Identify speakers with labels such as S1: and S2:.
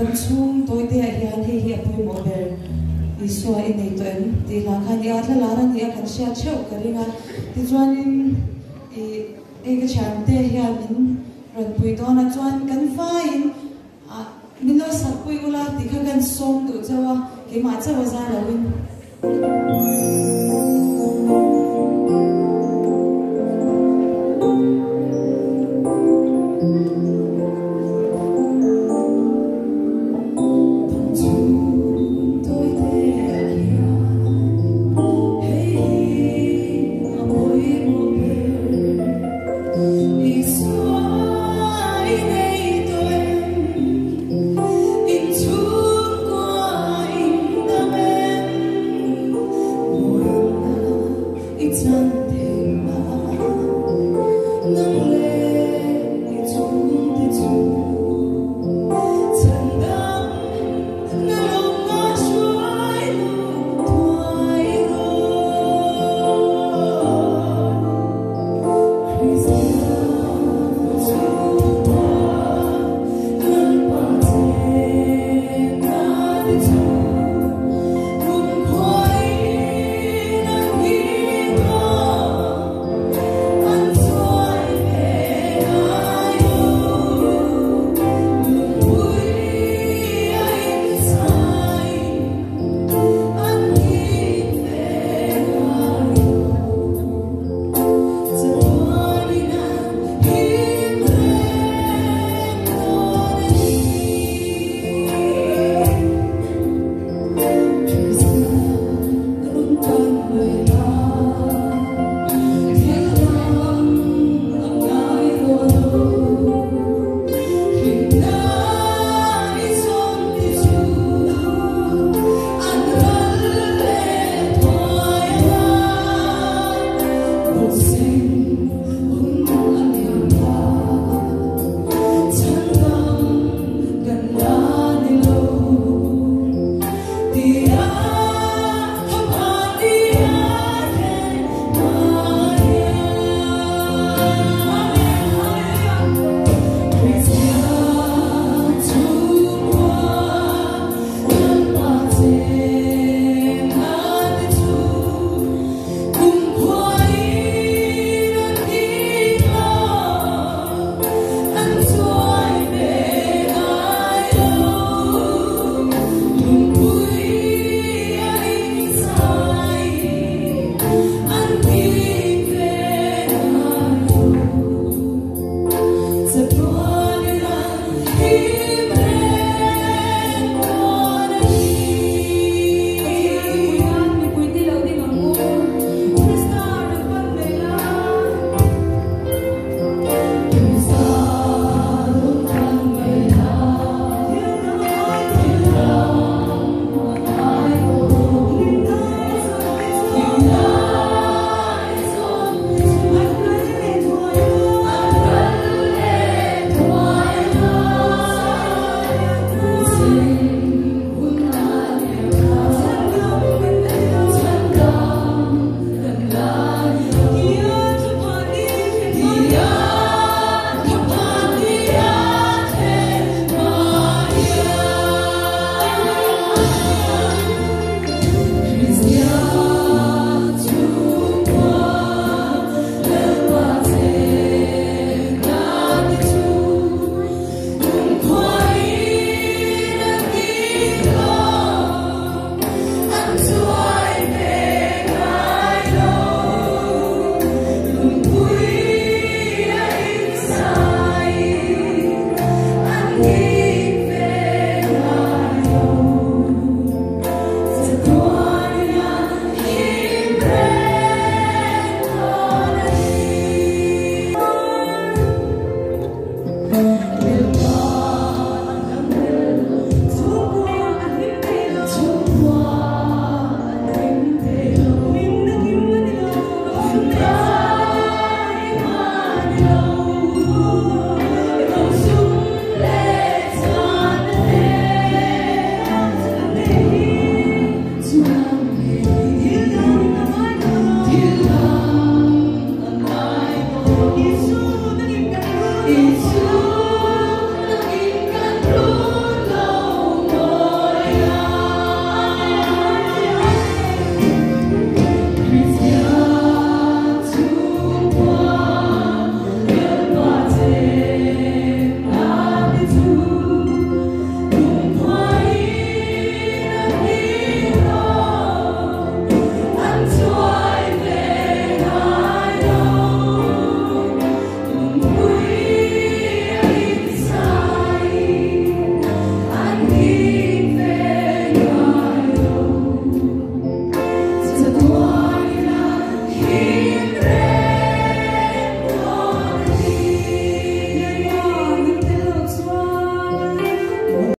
S1: kan chung toy te hian hei hi apoi mo ber i so i nei to en ti la khan ya thla lara ni kan sia cheu karinga ti chuan in i e ka cham te hian min ron pui to na chuan kan fa in a min lo sak pui ula ti kha kan som tu chawa ke ma chawa za lo mình.